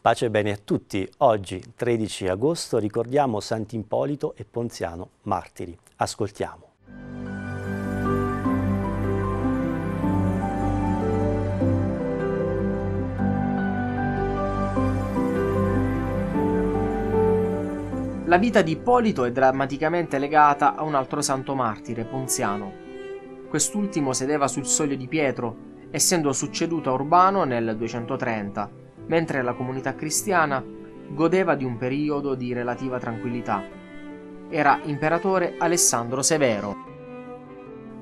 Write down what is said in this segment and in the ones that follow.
Pace e bene a tutti. Oggi, 13 agosto, ricordiamo Sant'Impolito e Ponziano, martiri. Ascoltiamo. La vita di Ippolito è drammaticamente legata a un altro santo martire, Ponziano. Quest'ultimo sedeva sul soglio di Pietro, essendo succeduto a Urbano nel 230, mentre la comunità cristiana godeva di un periodo di relativa tranquillità. Era imperatore Alessandro Severo.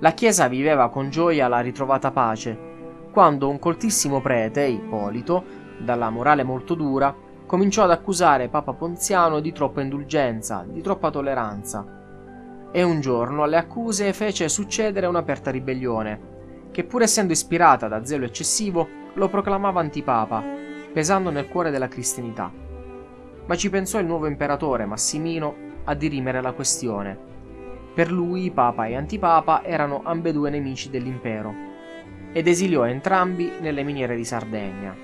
La Chiesa viveva con gioia la ritrovata pace, quando un coltissimo prete, Ippolito, dalla morale molto dura, cominciò ad accusare Papa Ponziano di troppa indulgenza, di troppa tolleranza. E un giorno alle accuse fece succedere un'aperta ribellione, che pur essendo ispirata da zelo eccessivo, lo proclamava antipapa, pesando nel cuore della cristianità. Ma ci pensò il nuovo imperatore Massimino a dirimere la questione. Per lui papa e antipapa erano ambedue nemici dell'impero, ed esiliò entrambi nelle miniere di Sardegna.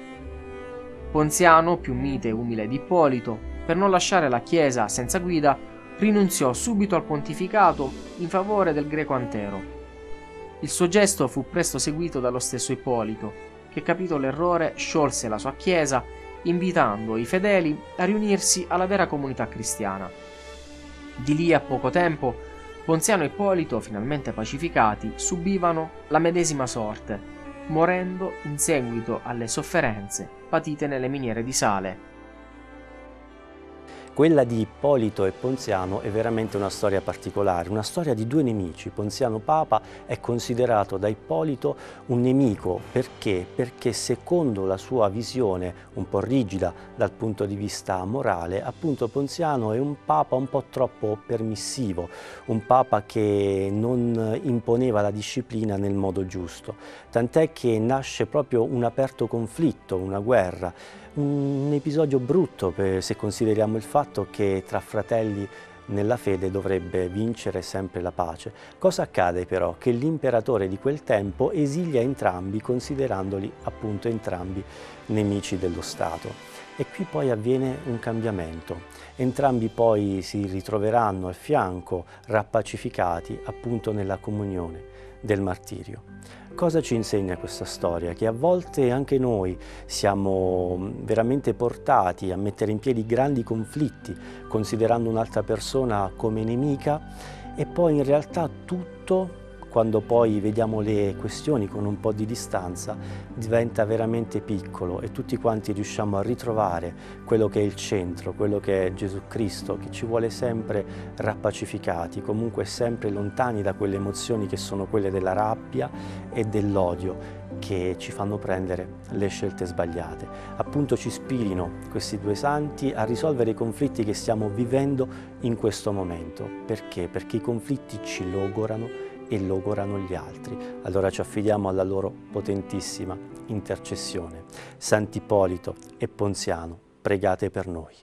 Ponziano, più mite e umile di Ippolito, per non lasciare la Chiesa senza guida, rinunziò subito al pontificato in favore del greco Antero. Il suo gesto fu presto seguito dallo stesso Ippolito, che capito l'errore sciolse la sua Chiesa, invitando i fedeli a riunirsi alla vera comunità cristiana. Di lì a poco tempo, Ponziano e Ippolito, finalmente pacificati, subivano la medesima sorte, morendo in seguito alle sofferenze patite nelle miniere di sale. Quella di Ippolito e Ponziano è veramente una storia particolare, una storia di due nemici. Ponziano Papa è considerato da Ippolito un nemico perché? Perché secondo la sua visione un po' rigida dal punto di vista morale, appunto Ponziano è un Papa un po' troppo permissivo, un Papa che non imponeva la disciplina nel modo giusto. Tant'è che nasce proprio un aperto conflitto, una guerra un episodio brutto se consideriamo il fatto che tra fratelli nella fede dovrebbe vincere sempre la pace. Cosa accade però? Che l'imperatore di quel tempo esilia entrambi considerandoli appunto entrambi nemici dello Stato. E qui poi avviene un cambiamento. Entrambi poi si ritroveranno al fianco, rappacificati appunto nella comunione del martirio. Cosa ci insegna questa storia? Che a volte anche noi siamo veramente portati a mettere in piedi grandi conflitti considerando un'altra persona come nemica e poi in realtà tutto quando poi vediamo le questioni con un po' di distanza, diventa veramente piccolo e tutti quanti riusciamo a ritrovare quello che è il centro, quello che è Gesù Cristo, che ci vuole sempre rappacificati, comunque sempre lontani da quelle emozioni che sono quelle della rabbia e dell'odio che ci fanno prendere le scelte sbagliate. Appunto ci ispirino questi due santi a risolvere i conflitti che stiamo vivendo in questo momento. Perché? Perché i conflitti ci logorano e logorano gli altri. Allora ci affidiamo alla loro potentissima intercessione. Sant'Ippolito e Ponziano, pregate per noi.